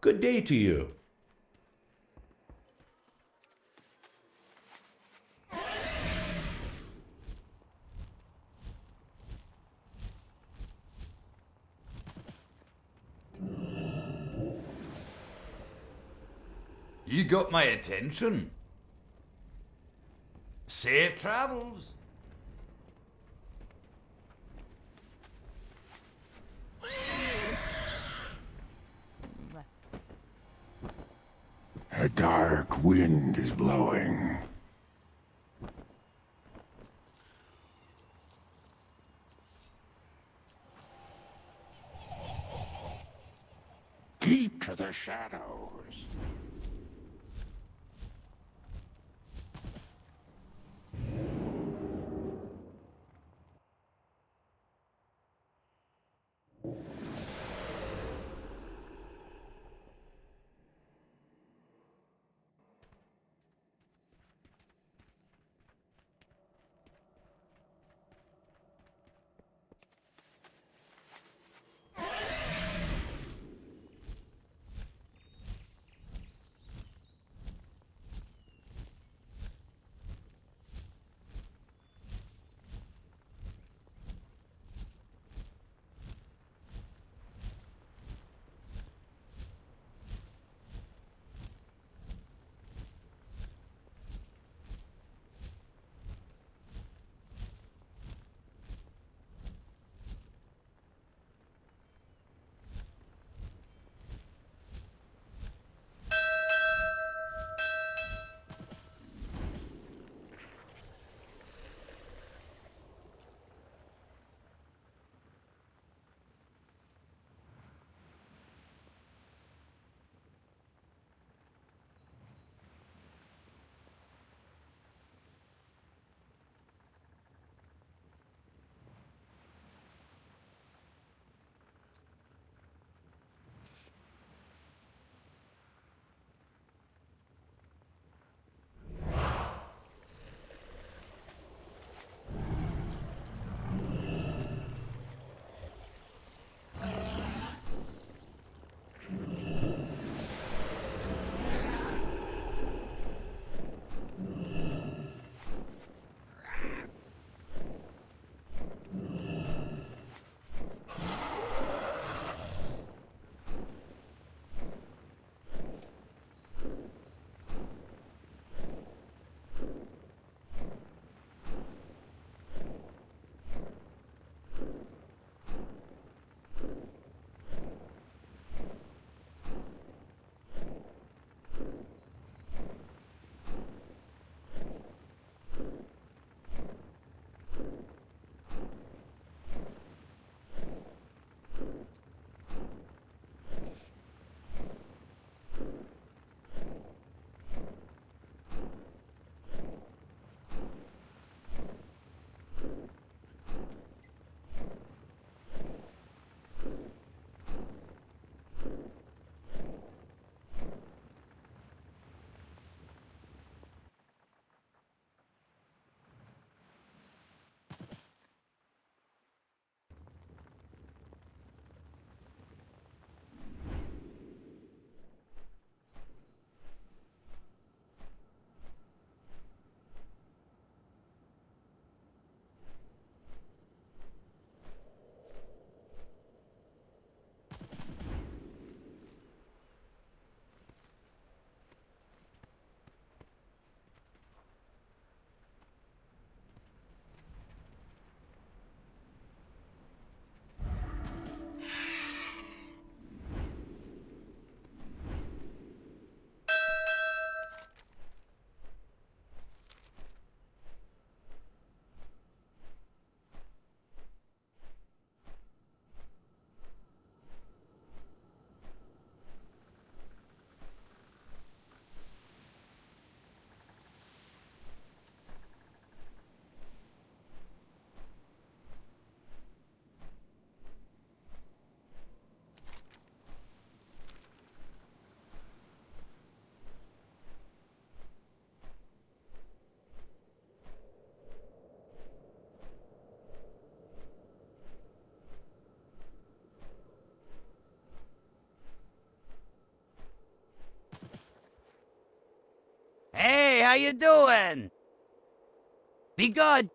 Good day to you. You got my attention. Safe travels. Dark wind is blowing. Keep to the shadows. How you doing? Be good.